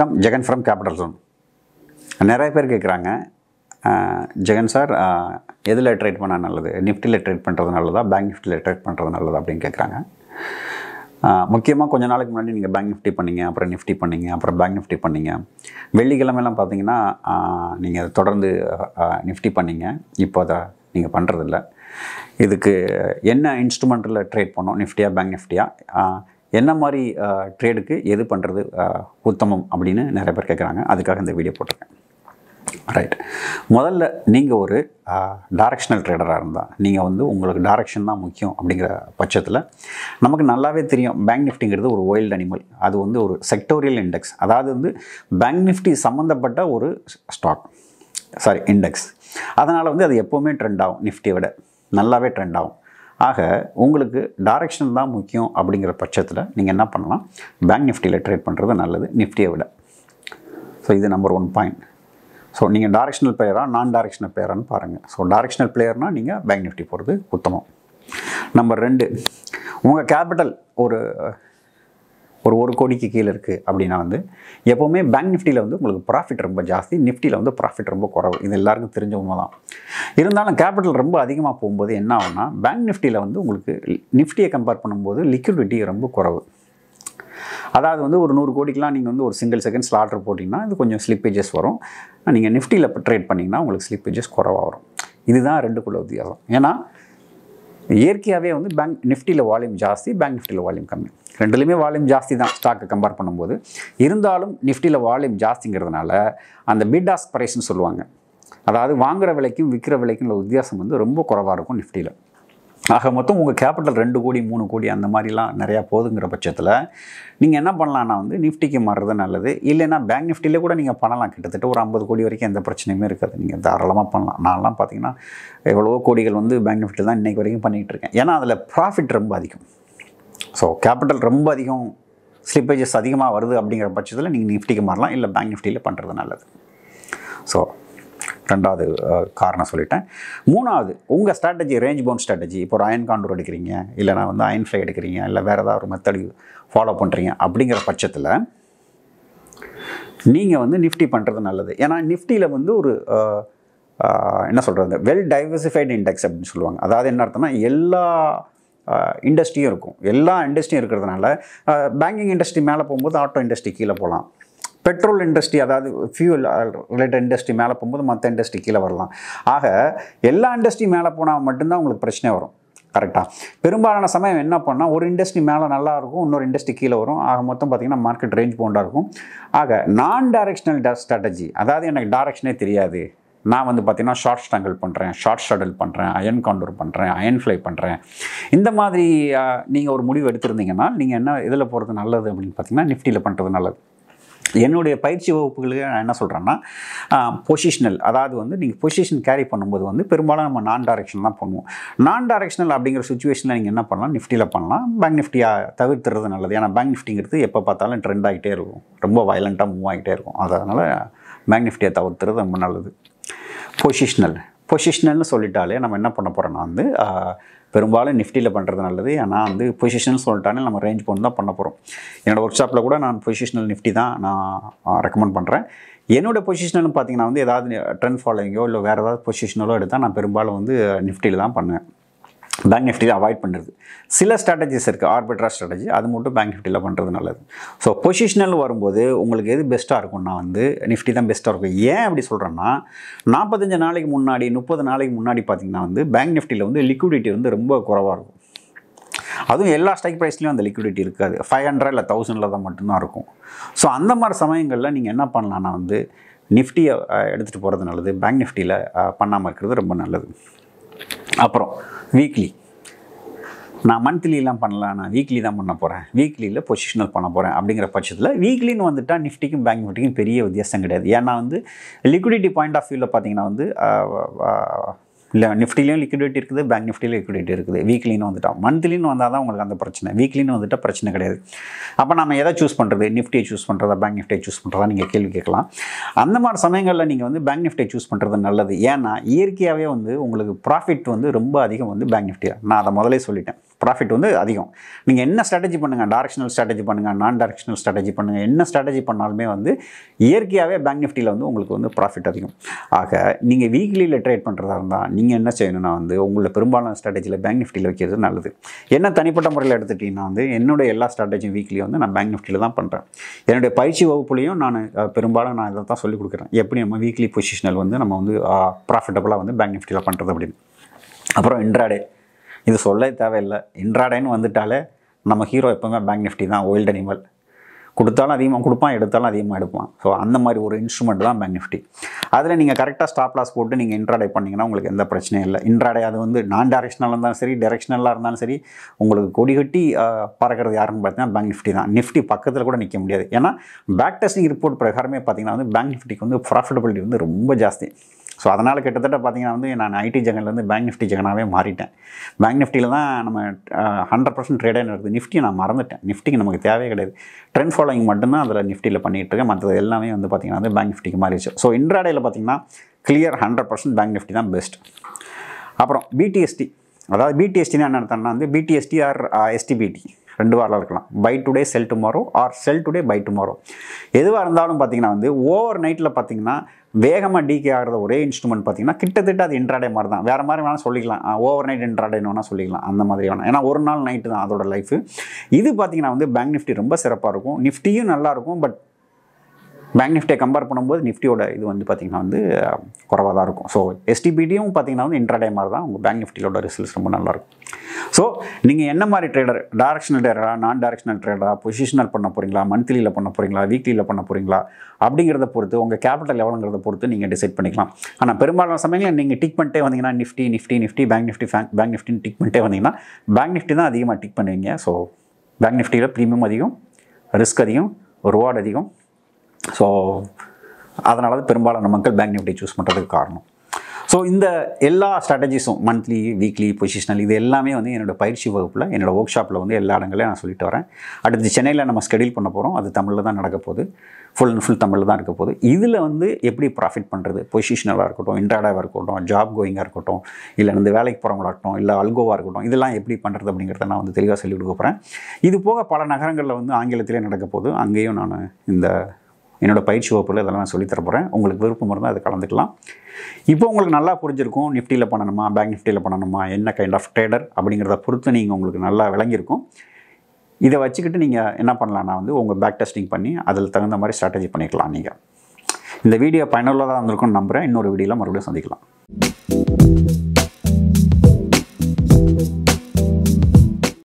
வணக்கம். Jagan from capital zone நிறைய பேர் கேட்குறாங்க ஜெகன் சார் எதில் ட்ரேட் பண்ணால் நல்லது? நிஃப்டியில் ட்ரேட் பண்ணுறது நல்லதா? பேங்க் நிஃப்டியில் ட்ரேட் பண்ணுறது நல்லதா? அப்படின்னு கேட்குறாங்க முக்கியமாக கொஞ்ச நாளைக்கு முன்னாடி நீங்கள் பேங்க் நிஃப்டி பண்ணீங்க அப்புறம் நிஃப்டி பண்ணிங்க அப்புறம் பேங்க் நிஃப்டி பண்ணீங்க. வெள்ளிக்கிழமைலாம் பார்த்தீங்கன்னா நீங்கள் தொடர்ந்து நிஃப்டி பண்ணிங்க. இப்போ அதை நீங்கள் பண்ணுறதில்ல இதுக்கு என்ன இன்ஸ்ட்ருமெண்ட்டில் ட்ரேட் பண்ணோம்? நிஃப்டியாக பேங்க் நிஃப்டியாக என்ன மாதிரி ட்ரேடுக்கு எது பண்ணுறது உத்தமம் அப்படின்னு நிறைய பேர் கேட்குறாங்க அதுக்காக இந்த வீடியோ போட்டிருக்கேன். ரைட் முதல்ல நீங்கள் ஒரு டைரக்ஷனல் ட்ரேடராக இருந்தால் நீங்கள் வந்து உங்களுக்கு டைரக்ஷன் தான் முக்கியம் அப்படிங்கிற பட்சத்தில் நமக்கு நல்லாவே தெரியும் பேங்க் நிஃப்டிங்கிறது ஒரு ஒயில்ட் அனிமல் அது வந்து ஒரு செக்டோரியல் இண்டெக்ஸ் அதாவது வந்து பேங்க் நிஃப்டி சம்மந்தப்பட்ட ஒரு ஸ்டாக் சாரி இண்டெக்ஸ் அதனால் வந்து அது எப்போவுமே ட்ரெண்ட் ஆகும் நிஃப்டியை விட. நல்லாவே ட்ரெண்ட் ஆகும். ஆக உங்களுக்கு டைரக்ஷன் தான் முக்கியம் அப்படிங்கிற பட்சத்தில் நீங்கள் என்ன பண்ணலாம்? பேங்க் நிஃப்டியில் ட்ரேட் பண்ணுறது நல்லது. நிஃப்டியை விட. ஸோ இது நம்பர் ஒன் பாயிண்ட் ஸோ நீங்கள் டைரக்ஷனல் பிளேயரா நான் டைரக்ஷனல் பிளேயரான்னு பாருங்கள் ஸோ டைரக்ஷனல் பிளேயர்னால் நீங்கள் பேங்க் நிஃப்டி போகிறது உத்தமம். நம்பர் ரெண்டு உங்கள் கேபிட்டல் ஒரு ஒரு ஒரு கோடிக்கு கீழே இருக்குது அப்படின்னா வந்து எப்போவுமே பேங்க் நிஃப்டியில் வந்து உங்களுக்கு ப்ராஃபிட் ரொம்ப ஜாஸ்தி நிஃப்டியில் வந்து ப்ராஃபிட் ரொம்ப குறவு. இது எல்லாருக்கும் தெரிஞ்ச உண்மை தான். இருந்தாலும் கேபிட்டல் ரொம்ப அதிகமாக போகும்போது என்ன ஆகும்னா பேங்க் நிஃப்டியில் வந்து உங்களுக்கு நிஃப்டியை கம்பேர் பண்ணும்போது லிக்விடிட்டி ரொம்ப குறவு. அதாவது வந்து ஒரு நூறு கோடிக்கெலாம் நீங்கள் வந்து ஒரு சிங்கிள் செகண்ட்ஸில் ஆர்டர் போட்டிங்கன்னா இது கொஞ்சம் ஸ்லிப்பேஜஸ் வரும். நீங்கள் நிஃப்டியில் ட்ரேட் பண்ணிங்கன்னா உங்களுக்கு ஸ்லிப்பேஜஸ் குறவாக வரும். இதுதான் ரெண்டுக்குள்ள வித்தியாசம். ஏன்னா இயற்கையாகவே வந்து பேங்க் நிஃப்டியில் வால்யூம் ஜாஸ்தி பேங்க் நிஃப்டியில் வால்யூம் கம்மி. ரெண்டுலேயுமே வால்யூம் ஜாஸ்தி தான் ஸ்டாக்கை கம்பேர் பண்ணும்போது. இருந்தாலும் நிஃப்டியில் வால்யூம் ஜாஸ்திங்கிறதுனால அந்த பிடாஸ்க் பிரைஸ்னு சொல்லுவாங்க. அதாவது வாங்குற விலைக்கும் விற்கிற விலைக்கும் உள்ள வித்தியாசம் வந்து ரொம்ப குறைவாக இருக்கும் நிஃப்டியில் ஆக மொத்தம் உங்கள் கேபிட்டல் ரெண்டு கோடி மூணு கோடி அந்த மாதிரிலாம் நிறையா போதுங்கிற பட்சத்தில் நீங்கள் என்ன பண்ணலான்னா வந்து நிஃப்டிக்கு மாறுறது நல்லது. இல்லைன்னா பேங்க் நிஃப்டியில் கூட நீங்கள் பண்ணலாம். கிட்டத்தட்ட ஒரு ஐம்பது கோடி வரைக்கும் எந்த பிரச்சனையுமே இருக்காது. நீங்கள் தாராளமாக பண்ணலாம். நான்லாம் பார்த்தீங்கன்னா எவ்வளோ கோடிகள் வந்து பேங்க் நிஃப்டியில் தான் இன்றைக்கு வரைக்கும் பண்ணிகிட்டு இருக்கேன். ஏன்னா அதில் ப்ராஃபிட் ரொம்ப அதிகம். ஸோ கேபிட்டல் ரொம்ப அதிகம் ஸ்லிப்பேஜஸ் அதிகமாக வருது அப்படிங்கிற பட்சத்தில் நீங்கள் நிஃப்டிக்கு மாறலாம். இல்லை பேங்க் நிஃப்டியில் பண்ணுறது நல்லது. ஸோ ரெண்டாவது காரணம் சொல்லிட்டேன். மூணாவது உங்கள் ஸ்ட்ராட்டஜி ரேஞ்ச் பவுண்ட் ஸ்ட்ராட்டஜி இப்போ ஒரு அயன் காண்டூர் எடுக்கிறீங்க இல்லைனா வந்து அயன் ஃப்ளை எடுக்கிறீங்க இல்லை வேறு ஏதாவது ஒரு மெத்தடி ஃபாலோ பண்ணுறீங்க அப்படிங்கிற பட்சத்தில் நீங்கள் வந்து நிஃப்டி பண்ணுறது நல்லது. ஏன்னா நிஃப்டியில் வந்து ஒரு என்ன சொல்கிறது வெல் டைவர்சிஃபைடு இண்டெக்ஸ் அப்படின்னு சொல்லுவாங்க. அதாவது என்ன அர்த்தம்னா எல்லா இண்டஸ்ட்ரியும் இருக்கும். எல்லா இண்டஸ்ட்ரியும் இருக்கிறதுனால பேங்கிங் இண்டஸ்ட்ரி மேலே போகும்போது ஆட்டோ இண்டஸ்ட்ரி கீழே போகலாம். பெட்ரோல் இண்டஸ்ட்ரி அதாவது ஃபியூல் ரிலேட்டட் இண்டஸ்ட்ரி மேலே போகும்போது மற்ற இண்டஸ்ட்ரி கீழே வரலாம். ஆக எல்லா இண்டஸ்ட்ரி மேலே போனால் மட்டும்தான் உங்களுக்கு பிரச்சனை வரும். கரெக்டாக பெரும்பாலான சமயம் என்ன பண்ணால் ஒரு இண்டஸ்ட்ரி மேலே நல்லா இருக்கும் இன்னொரு இண்டஸ்ட்ரி கீழே வரும். ஆக மொத்தம் பார்த்திங்கன்னா மார்க்கெட் ரேஞ்ச் போண்டாக இருக்கும். ஆக நான் டைரக்ஷனல் ஸ்ட்ராட்டஜி அதாவது எனக்கு டைரக்ஷனே தெரியாது. நான் வந்து பார்த்தீங்கன்னா ஷார்ட் ஸ்ட்ரங்கிள் பண்ணுறேன் ஷார்ட் ஷட்டில் பண்ணுறேன் அயன் காண்டூர் பண்ணுறேன் அயன் ஃப்ளை பண்ணுறேன் இந்த மாதிரி நீங்கள் ஒரு முடிவு எடுத்திருந்தீங்கன்னா நீங்கள் என்ன இதில் போகிறது நல்லது அப்படின்னு பார்த்தீங்கன்னா நிஃப்டியில் பண்ணுறது நல்லது. என்னுடைய பயிற்சி வகுப்புகளுக்கு நான் என்ன சொல்கிறேன்னா பொசிஷனல் அதாவது வந்து நீங்கள் பொசிஷன் கேரி பண்ணும்போது வந்து பெரும்பாலும் நம்ம நான் டைரக்ஷன் தான் பண்ணுவோம். நான் டைரக்ஷனல் அப்படிங்கிற சுச்சுவேஷனில் நீங்கள் என்ன பண்ணலாம்? நிஃப்டியில் பண்ணலாம். பேங்க் நிஃப்டியாக தவிர்த்துறது நல்லது. ஏன்னா பேங்க் நிஃப்டிங்கிறது எப்போ பார்த்தாலும் ட்ரெண்ட் ஆகிட்டே இருக்கும். ரொம்ப வயலண்ட்டாக மூவ் ஆகிட்டே இருக்கும். அதனால் பேங்க் நிஃப்டியை தவிர்த்துறது ரொம்ப நல்லது. பொசிஷனல் பொசிஷனல்னு சொல்லிட்டாலே நம்ம என்ன பண்ண போகிறோம்னா வந்து பெரும்பாலும் நிஃப்டியில் பண்ணுறது நல்லது. ஏன்னா வந்து பொசிஷனல் சொல்லிட்டாலே நம்ம ரேஞ்ச் போட்டு தான் பண்ண போகிறோம் என்னோடய ஒர்க் ஷாப்பில் கூட நான் பொசிஷனல் நிஃப்டி தான் நான் ரெக்கமெண்ட் பண்ணுறேன் என்னோடய பொசிஷனல்னு பார்த்தீங்கன்னா வந்து ஏதாவது ட்ரெண்ட் ஃபாலோவிங்கோ இல்லை வேறு ஏதாவது பொசிஷனலோ எடுத்தால் நான் பெரும்பாலும் வந்து நிஃப்டியில் தான் பண்ணுவேன். பேங்க் நிஃப்டியில் அவாய்ட் பண்ணுறது சில ஸ்ட்ராட்டஜிஸ் இருக்குது ஆர்பிட்ரா ஸ்ட்ராட்டஜி அது மட்டும் பேங்க் நிஃப்டியில் பண்ணுறது நல்லது. ஸோ பொசிஷனல் வரும்போது உங்களுக்கு எது பெஸ்ட்டாக இருக்கும்னா வந்து நிஃப்டி தான் பெஸ்ட்டாக இருக்கும். ஏன் அப்படி சொல்கிறேன்னா நாற்பத்தஞ்சு நாளைக்கு முன்னாடி முப்பது நாளைக்கு முன்னாடி பார்த்தீங்கன்னா வந்து பேங்க் நிஃப்டியில் வந்து லிக்விடிட்டி வந்து ரொம்ப குறவாக இருக்கும். அதுவும் எல்லா ஸ்டாக் ப்ரைஸ்லையும் அந்த லிக்விடிட்டி இருக்காது. ஃபைவ் ஹண்ட்ரட் இல்லை தௌசண்டில் தான் மட்டும்தான் இருக்கும். ஸோ அந்த மாதிரி சமயங்களில் நீங்கள் என்ன பண்ணலான்னா வந்து நிஃப்டியை எடுத்துகிட்டு போகிறது நல்லது. பேங்க் நிஃப்டியில் பண்ணாமல் இருக்கிறது ரொம்ப நல்லது. அப்புறம் வீக்லி நான் மந்த்லிலாம் பண்ணலாம் நான் வீக்லி தான் பண்ண போகிறேன் வீக்லியில் பொசிஷனல் பண்ண போகிறேன் அப்படிங்கிற பட்சத்தில் வீக்லின்னு வந்துட்டால் நிஃப்டிக்கும் பேங்க் நிஃப்டிக்கும் பெரிய வித்தியாசம் கிடையாது. ஏன்னா வந்து லிக்விடிட்டி பாயிண்ட் ஆஃப் வியூவில் பார்த்தீங்கன்னா வந்து இல்லை நிஃப்டிலையும் லிக்விடிட்டி இருக்குது பேங்க் நிஃப்டிலையும் லிக்விடிட்டி இருக்குது. வீக்லின்னு வந்துட்டா மந்த்லின்னு வந்தால் தான் உங்களுக்கு அந்த பிரச்சனை. வீக்லின்னு வந்துட்டால் பிரச்சனை கிடையாது. அப்போ நம்ம எதை சூஸ் பண்ணுறது நிஃப்டியை சூஸ் பண்ணுறதா பேங்க் நிஃப்டியை சூஸ் பண்ணுறதா நீங்கள் கேள்வி கேட்கலாம். அந்த மாதிரி சமயங்களில் நீங்கள் வந்து பேங்க் நிஃப்டியை சூஸ் பண்ணுறது நல்லது. ஏன்னா இயற்கையாகவே வந்து உங்களுக்கு ப்ராஃபிட் வந்து ரொம்ப அதிகம் வந்து பேங்க் நிஃப்டியாக நான் அதை முதலே சொல்லிட்டேன். ப்ராஃபிட் வந்து அதிகம். நீங்கள் என்ன ஸ்ட்ராட்டஜி பண்ணுங்கள் டைரக்ஷனல் ஸ்ட்ராட்டஜி பண்ணுங்கள் நான் டைரக்ஷனல் ஸ்ட்ராட்டஜி பண்ணுங்கள் என்ன ஸ்ட்ராட்டஜி பண்ணாலுமே வந்து இயற்கையாகவே பேங்க் நிஃப்டியில் வந்து உங்களுக்கு வந்து ப்ராஃபிட் அதிகம். ஆக நீங்கள் வீக்லியில் ட்ரேட் பண்ணுறதா இருந்தால் நீங்கள் என்ன செய்யணும்னா வந்து உங்களோட பெரும்பாலான ஸ்ட்ராட்டஜியில் பேங்க் நிஃப்டியில் வைக்கிறது நல்லது. என்ன தனிப்பட்ட முறையில் எடுத்துட்டிங்கன்னா வந்து என்னுடைய எல்லா ஸ்ட்ராட்டஜியும் வீக்லி வந்து நான் பேங்க் நிஃப்டியில் தான் பண்ணுறேன் என்னுடைய பயிற்சி வகுப்புலையும் நான் பெரும்பாலும் நான் இதை தான் சொல்லிக் கொடுக்குறேன். எப்படி நம்ம வீக்லி பொசிஷனல் வந்து நம்ம வந்து ப்ராஃபிட்டபுளாக வந்து பேங்க் நிஃப்டியில் பண்ணுறது அப்படின்னு. அப்புறம் இன்ட்ராடே இது சொல்ல தேவையில்லை. இன்ட்ராடேன்னு வந்துட்டாலே நம்ம ஹீரோ எப்போவுமே பேங்க் நிஃப்டி தான் ஓல்டு அனிமல் கொடுத்தாலும் அதிகமாக கொடுப்பான் எடுத்தாலும் அதிகமாக எடுப்பான். ஸோ அந்த மாதிரி ஒரு இன்ஸ்ட்ருமெண்ட் தான் பேங்க் நிஃப்டி. அதில் நீங்கள் கரெக்டாக ஸ்டாப் லாஸ் போட்டு நீங்கள் இன்ட்ராடே பண்ணிங்கன்னா உங்களுக்கு எந்த பிரச்சனையும் இல்லை. இன்ட்ராடே அது வந்து நான் டேரக்ஷனலாக இருந்தாலும் சரி டைரக்ஷனலாக இருந்தாலும் சரி உங்களுக்கு கொடி கட்டி பறக்கிறது யாருன்னு பார்த்தீங்கன்னா பேங்க் நிஃப்டி தான். நிஃப்டி பக்கத்தில் கூட நிற்க முடியாது. ஏன்னா பேக் டெஸ்டிங் ரிப்போர்ட் பிரகாரமே பார்த்தீங்கன்னா வந்து பேங்க் நிஃப்டிக்கு வந்து ப்ராஃபிட்டபிலிட்டி வந்து ரொம்ப ஜாஸ்தி. ஸோ அதனால் கிட்டத்தட்ட பார்த்தீங்கன்னா வந்து நான் ஐடி ஜெகன்லேருந்து பேங்க் நிஃப்டி ஜெகனாகவே மாறிட்டேன். பேங்க் நிஃப்டியில் தான் நம்ம ஹண்ட்ரட் பர்சன்ட் ட்ரேடே நடக்குது. நிஃப்டி நான் மறந்துட்டேன். நிஃப்டிக்கு நமக்கு தேவையே கிடையாது. ட்ரெண்ட் ஃபாலோயிங் மட்டும்தான் அதில் நிஃப்டியில் பண்ணிகிட்டு இருக்கேன். மற்றது எல்லாமே வந்து பார்த்திங்கன்னா வந்து பேங்க் நிஃப்டிக்கு மாறிடுச்சு. ஸோ இன்ட்ராடேயில் பார்த்தீங்கன்னா clear hundred percent bank Nifty தான் பெஸ்ட் அப்புறம் பிடிஎஸ்டி அதாவது பிடிஎஸ்டினா என்ன அர்த்தம்னா வந்து பிடிஎஸ்டி ஆர் எஸ்டிபிடி ரெண்டு வாரில் இருக்கலாம். Buy today sell tomorrow or sell today buy tomorrow எதுவாக இருந்தாலும் பார்த்தீங்கன்னா வந்து ஓவர் நைட்டில் பார்த்தீங்கன்னா வேகமாக டிகே ஆகிற ஒரே இன்ஸ்ட்ருமெண்ட் பார்த்தீங்கன்னா கிட்டத்தட்ட அது இன்ட்ராடே மாதிரி தான் வேறு மாதிரி வேணால் சொல்லிக்கலாம். ஓவர் நைட் இன்ட்ராடேன்னு வேணால் சொல்லிக்கலாம். அந்த மாதிரி வேணாம் ஏன்னா ஒரு நாள் நைட்டு தான் அதோட லைஃப் இது பார்த்தீங்கன்னா வந்து பேங்க் நிஃப்டி ரொம்ப சிறப்பாக இருக்கும். நிஃப்டியும் நல்லாயிருக்கும் பட் பேங்க் நிஃப்டியை கம்பேர் பண்ணும்போது நிஃப்டியோட இது வந்து பார்த்திங்கன்னா வந்து குறவாக தான் இருக்கும். ஸோ எஸ்டிபிடியும் பார்த்தீங்கன்னா வந்து இன்ட்ராடே மாதிரி தான் உங்கள் பேங்க் நிஃப்டியோட ரிசல்ட்ஸ் ரொம்ப நல்லாயிருக்கும் ஸோ நீங்கள் என்ன மாதிரி ட்ரேடர் டைரக்ஷனல் ட்ரேடரா நான் டைரக்ஷனல் ட்ரேடரா பொசிஷனல் பண்ண போகிறீங்களா மந்த்லியில் பண்ண போகிறீங்களா வீக்லியில் பண்ண போகிறீங்களா அப்படிங்கிறத பொறுத்து உங்கள் கேபிட்டல் எவ்வளோங்கிறத பொறுத்து நீங்கள் டிசைட் பண்ணிக்கலாம். ஆனால் பெரும்பாலான சமயங்களில் நீங்கள் டிக் பண்ணிட்டே வந்தீங்கன்னா Nifty Nifty Nifty bank Nifty bank நிஃப்டின்னு டிக் பண்ணிட்டே வந்தீங்கன்னா பேங்க் நிஃப்டி தான் அதிகமாக டிக் பண்ணுவீங்க. ஸோ பேங்க் நிஃப்டியில் ப்ரீமியம் அதிகம் ரிஸ்க் அதிகம் ரிவார்டு அதிகம் ஸோ அதனால தான் பெரும்பாலான மக்கள் பேங்க் நிஃப்டி சூஸ் பண்ணுறதுக்கு காரணம். ஸோ இந்த எல்லா ஸ்ட்ராட்டஜிஸும் மந்த்லி வீக்லி பொசிஷனல் இது எல்லாமே வந்து என்னோட பயிற்சி வகுப்பில் என்னோடய ஒர்க் ஷாப்பில் வந்து எல்லா இடங்களையும் நான் சொல்லிட்டு வரேன். அடுத்து சென்னையில் நம்ம ஸ்கெடியூல் பண்ண போகிறோம் அது தமிழில் தான் நடக்க போகுது. ஃபுல் அண்ட் ஃபுல் தமிழில் தான் இருக்க போகுது. இதில் வந்து எப்படி ப்ராஃபிட் பண்ணுறது பொசிஷனலாக இருக்கட்டும் இன்ட்ராடாவாக இருக்கட்டும் ஜாப் கோயிங்காக இருக்கட்டும் இல்லை வந்து வேலைக்கு போகிறவங்களாகட்டும் இல்லை அல்கோவாக இருக்கட்டும் இதெல்லாம் எப்படி பண்ணுறது அப்படிங்கிறத நான் வந்து தெளிவாக சொல்லிக் கொடுக்க போகிறேன் இது போக பல நகரங்களில் வந்து ஆங்கிலத்திலே நடக்க போகுது. அங்கேயும் நான் இந்த என்னோடய பயிற்சி வகுப்பில் இதெல்லாம் நான் சொல்லித் போகிறேன் உங்களுக்கு விருப்பம் இருந்தால் அதை கலந்துக்கலாம். இப்போ உங்களுக்கு நல்லா புரிஞ்சிருக்கும் நிஃப்டியில் பண்ணணுமா பேங்க் நிஃப்டியில் பண்ணணுமா என்ன கைண்ட் ஆஃப் ட்ரேடர் அப்படிங்கிறத பொறுத்து நீங்கள் உங்களுக்கு நல்லா விளங்கியிருக்கும். இதை வச்சுக்கிட்டு நீங்கள் என்ன பண்ணலாம்னா வந்து உங்கள் பேக் டெஸ்டிங் பண்ணி அதில் தகுந்த மாதிரி ஸ்ட்ராட்டஜி பண்ணிக்கலாம் நீங்கள் இந்த வீடியோ பயனுள்ளதாக இருந்திருக்கும்னு நம்புகிறேன் இன்னொரு வீடியோவில் மறுபடியும் சந்திக்கலாம்.